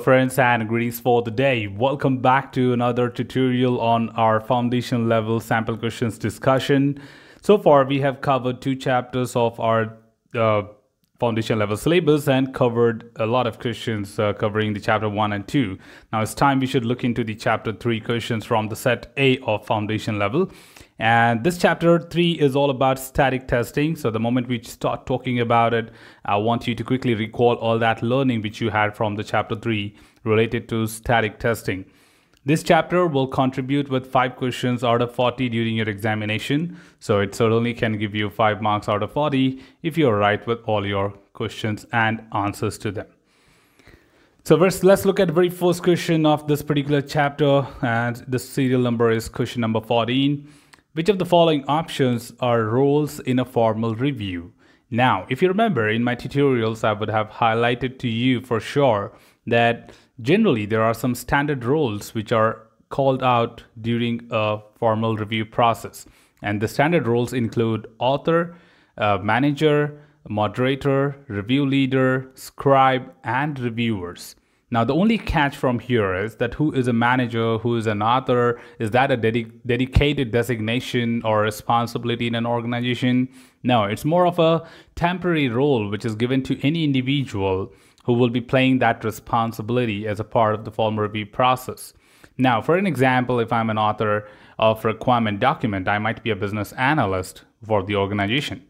Friends and greetings for the day. Welcome back to another tutorial on our foundation level sample questions discussion. So far we have covered two chapters of our uh, foundation level syllabus and covered a lot of questions uh, covering the chapter 1 and 2. Now it's time we should look into the chapter 3 questions from the set A of foundation level. And this chapter 3 is all about static testing. So the moment we start talking about it, I want you to quickly recall all that learning which you had from the chapter 3 related to static testing. This chapter will contribute with 5 questions out of 40 during your examination. So it certainly can give you 5 marks out of 40 if you're right with all your questions and answers to them. So first, let's look at the very first question of this particular chapter and the serial number is question number 14. Which of the following options are roles in a formal review? Now, if you remember in my tutorials, I would have highlighted to you for sure that generally there are some standard roles which are called out during a formal review process. And the standard roles include author, uh, manager, moderator, review leader, scribe, and reviewers. Now, the only catch from here is that who is a manager, who is an author, is that a dedi dedicated designation or responsibility in an organization? No, it's more of a temporary role which is given to any individual who will be playing that responsibility as a part of the formal review process. Now, for an example, if I'm an author of a requirement document, I might be a business analyst for the organization.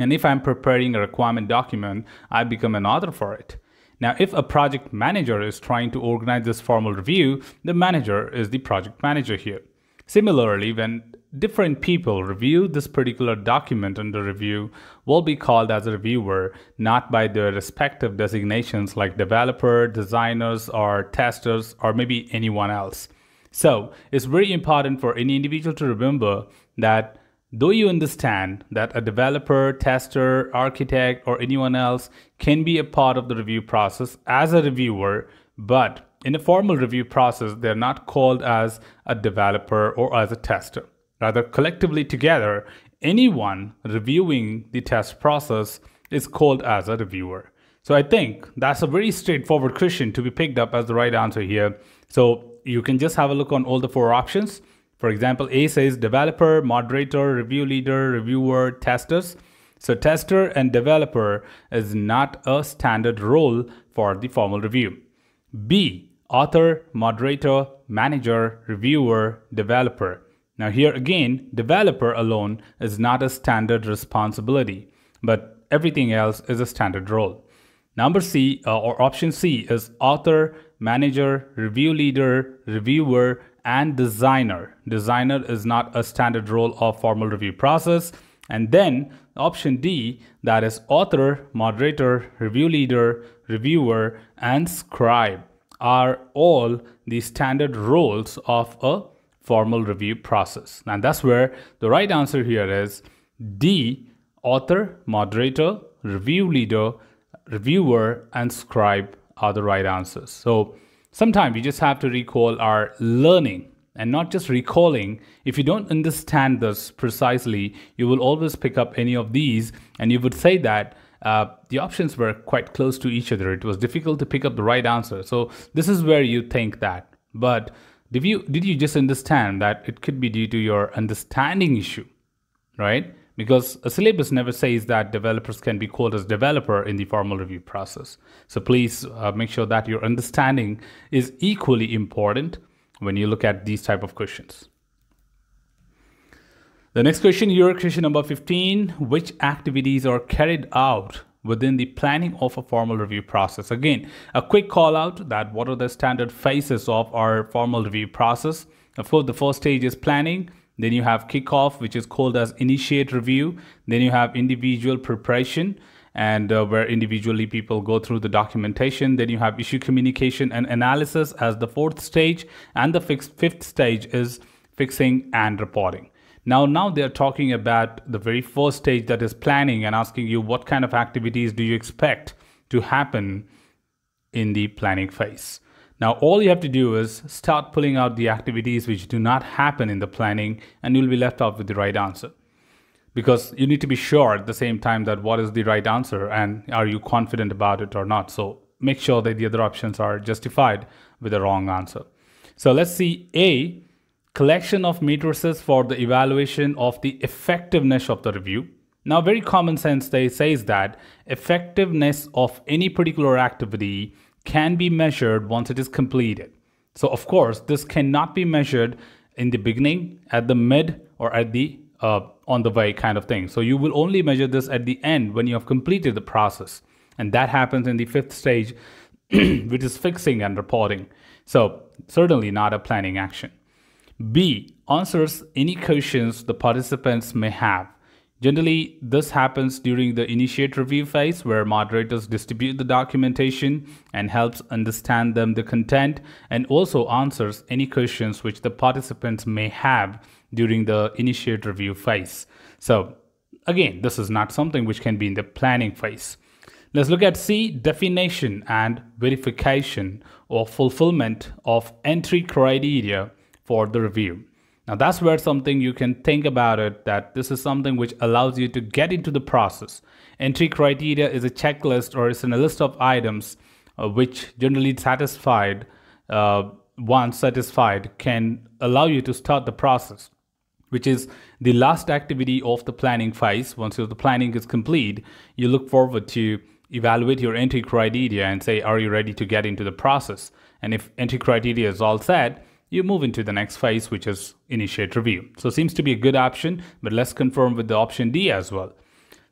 And if I'm preparing a requirement document, I become an author for it. Now, if a project manager is trying to organize this formal review, the manager is the project manager here. Similarly, when different people review this particular document under review will be called as a reviewer, not by their respective designations like developer, designers, or testers, or maybe anyone else. So it's very important for any individual to remember that Though you understand that a developer, tester, architect, or anyone else can be a part of the review process as a reviewer, but in a formal review process, they're not called as a developer or as a tester. Rather, collectively together, anyone reviewing the test process is called as a reviewer. So I think that's a very straightforward question to be picked up as the right answer here. So you can just have a look on all the four options for example, A says developer, moderator, review leader, reviewer, testers. So tester and developer is not a standard role for the formal review. B, author, moderator, manager, reviewer, developer. Now here again, developer alone is not a standard responsibility, but everything else is a standard role. Number C uh, or option C is author, manager, review leader, reviewer, and designer. Designer is not a standard role of formal review process. And then option D, that is author, moderator, review leader, reviewer, and scribe are all the standard roles of a formal review process. And that's where the right answer here is D, author, moderator, review leader, reviewer, and scribe are the right answers. So Sometimes we just have to recall our learning and not just recalling. If you don't understand this precisely, you will always pick up any of these and you would say that uh, the options were quite close to each other. It was difficult to pick up the right answer. So this is where you think that. But did you, did you just understand that it could be due to your understanding issue, right? because a syllabus never says that developers can be called as developer in the formal review process. So please uh, make sure that your understanding is equally important when you look at these type of questions. The next question here, question number 15, which activities are carried out within the planning of a formal review process? Again, a quick call out that what are the standard phases of our formal review process? Of course, the first stage is planning. Then you have kickoff, which is called as initiate review. Then you have individual preparation and uh, where individually people go through the documentation. Then you have issue communication and analysis as the fourth stage. And the fifth stage is fixing and reporting. Now, now they're talking about the very first stage that is planning and asking you what kind of activities do you expect to happen in the planning phase. Now, all you have to do is start pulling out the activities which do not happen in the planning and you'll be left out with the right answer. Because you need to be sure at the same time that what is the right answer and are you confident about it or not. So make sure that the other options are justified with the wrong answer. So let's see A, collection of matrices for the evaluation of the effectiveness of the review. Now, very common sense they says that effectiveness of any particular activity can be measured once it is completed. So of course, this cannot be measured in the beginning, at the mid, or at the uh, on the way kind of thing. So you will only measure this at the end when you have completed the process. And that happens in the fifth stage, which is fixing and reporting. So certainly not a planning action. B, answers any questions the participants may have. Generally, this happens during the initiate review phase where moderators distribute the documentation and helps understand them the content and also answers any questions which the participants may have during the initiate review phase. So again, this is not something which can be in the planning phase. Let's look at C, definition and verification or fulfillment of entry criteria for the review. Now that's where something you can think about it that this is something which allows you to get into the process. Entry criteria is a checklist or it's in a list of items uh, which generally satisfied, uh, once satisfied, can allow you to start the process which is the last activity of the planning phase. Once the planning is complete, you look forward to evaluate your entry criteria and say, are you ready to get into the process? And if entry criteria is all set, you move into the next phase, which is initiate review. So seems to be a good option, but let's confirm with the option D as well.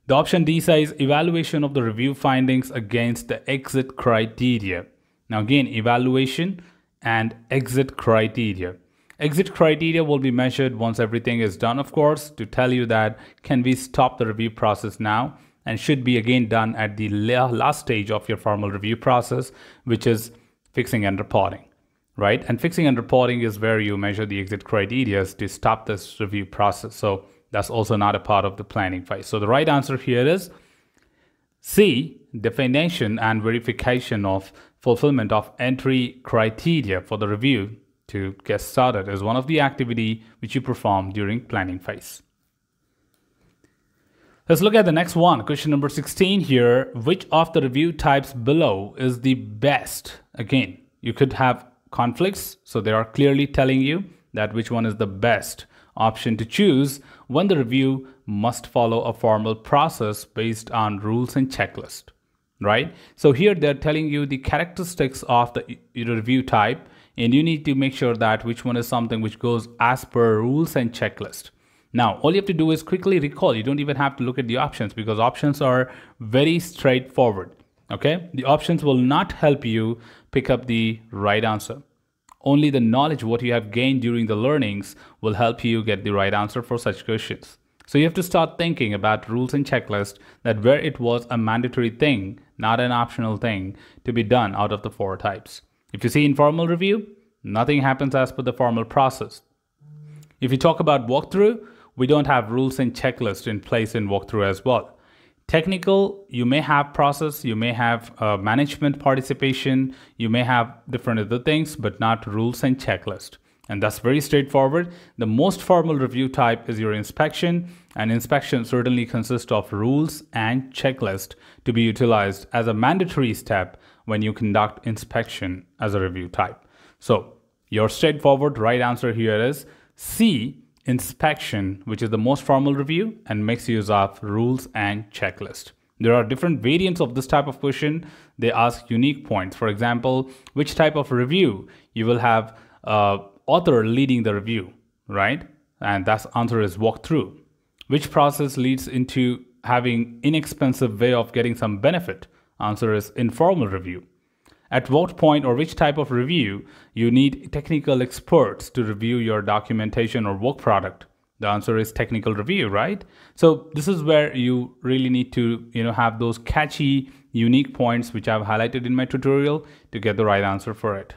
The option D says evaluation of the review findings against the exit criteria. Now again, evaluation and exit criteria. Exit criteria will be measured once everything is done, of course, to tell you that can we stop the review process now and should be again done at the last stage of your formal review process, which is fixing and reporting right? And fixing and reporting is where you measure the exit criteria to stop this review process. So that's also not a part of the planning phase. So the right answer here is C, definition and verification of fulfillment of entry criteria for the review to get started is one of the activity which you perform during planning phase. Let's look at the next one. Question number 16 here. Which of the review types below is the best? Again, you could have conflicts. So they are clearly telling you that which one is the best option to choose when the review must follow a formal process based on rules and checklist, right? So here they're telling you the characteristics of the review type and you need to make sure that which one is something which goes as per rules and checklist. Now, all you have to do is quickly recall. You don't even have to look at the options because options are very straightforward. Okay, the options will not help you pick up the right answer. Only the knowledge what you have gained during the learnings will help you get the right answer for such questions. So you have to start thinking about rules and checklist that where it was a mandatory thing, not an optional thing to be done out of the four types. If you see informal review, nothing happens as per the formal process. If you talk about walkthrough, we don't have rules and checklist in place in walkthrough as well. Technical, you may have process, you may have uh, management participation, you may have different other things, but not rules and checklist. And that's very straightforward. The most formal review type is your inspection, and inspection certainly consists of rules and checklist to be utilized as a mandatory step when you conduct inspection as a review type. So your straightforward right answer here is C inspection, which is the most formal review and makes use of rules and checklist. There are different variants of this type of question. They ask unique points. For example, which type of review you will have uh, author leading the review, right? And that answer is walkthrough. Which process leads into having inexpensive way of getting some benefit? Answer is informal review. At what point or which type of review you need technical experts to review your documentation or work product? The answer is technical review, right? So this is where you really need to, you know, have those catchy, unique points which I've highlighted in my tutorial to get the right answer for it.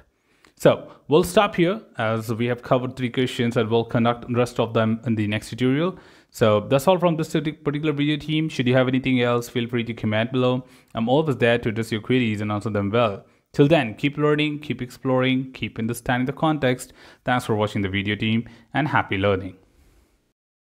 So we'll stop here as we have covered three questions and we'll conduct the rest of them in the next tutorial. So that's all from this particular video team. Should you have anything else, feel free to comment below. I'm always there to address your queries and answer them well. Till then, keep learning, keep exploring, keep understanding the context. Thanks for watching the video team and happy learning.